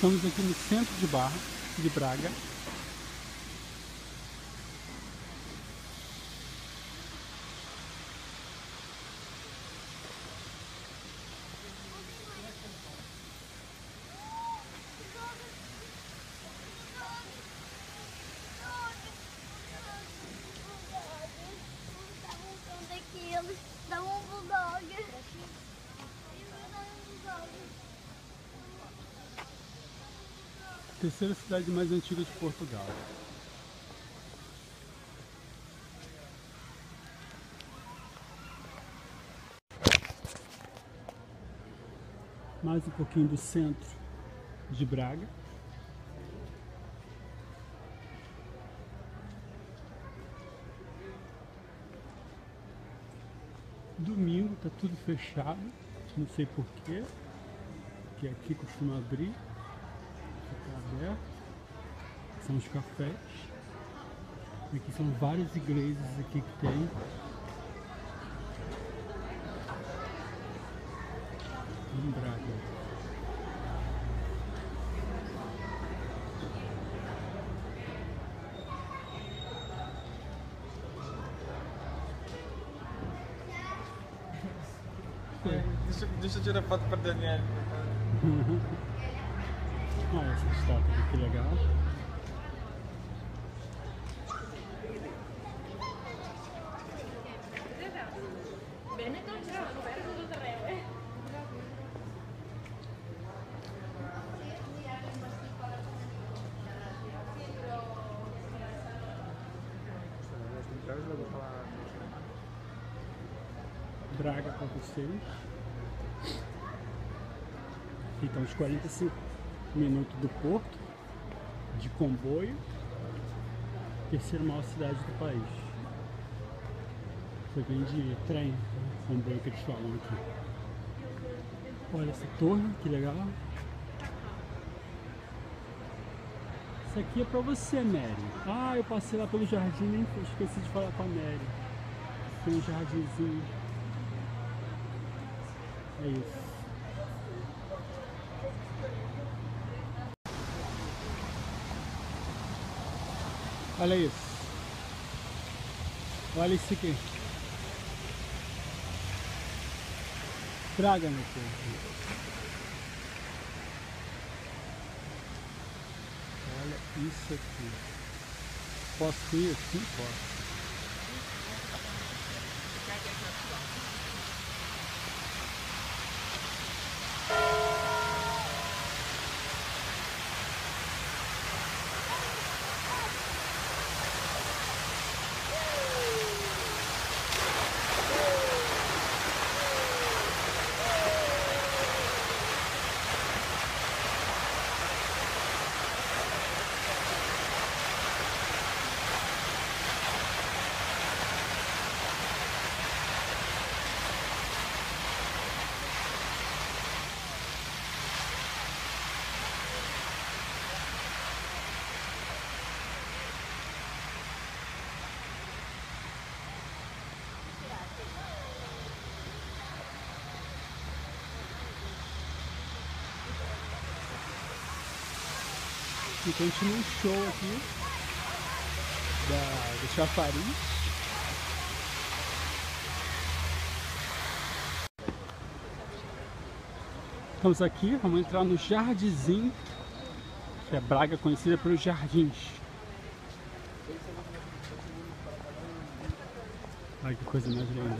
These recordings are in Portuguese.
Estamos aqui no centro de Barra, de Braga. Terceira cidade mais antiga de Portugal. Mais um pouquinho do centro de Braga. Domingo tá tudo fechado, não sei porquê, que aqui costuma abrir aberto. São os cafés. Aqui são várias igrejas aqui que tem. Em Braga. Deixa, deixa eu tirar foto para Daniel. Olha essa estátua aqui, que legal. Braga para vocês. Fica uns 45 minutos do porto, de comboio, terceira maior cidade do país. Você vem de trem, comboio que eles falam aqui. Olha essa torre, que legal. Isso aqui é pra você, Mary. Ah, eu passei lá pelo jardim, nem esqueci de falar com a Mary. Tem um jardinzinho. É isso. Olha isso. Olha isso aqui. Traga, meu povo. Olha isso aqui. Posso ir aqui? Posso. E continua um show aqui da, do chafariz. Estamos aqui, vamos entrar no Jardizinho, que é Braga conhecida pelos jardins. Olha que coisa mais linda.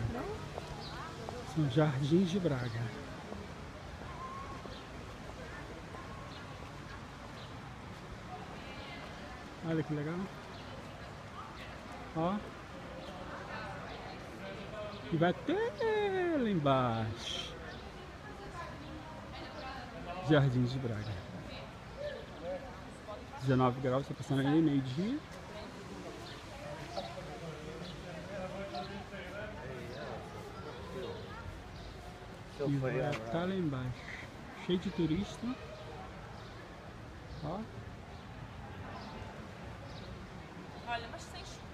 São jardins de Braga. Olha que legal. Ó. E vai até lá embaixo. Jardins de Braga. 19 graus, está passando aí meio-dia. E vai até lá embaixo. Cheio de turista. Ó. Olha, mas sem chuva.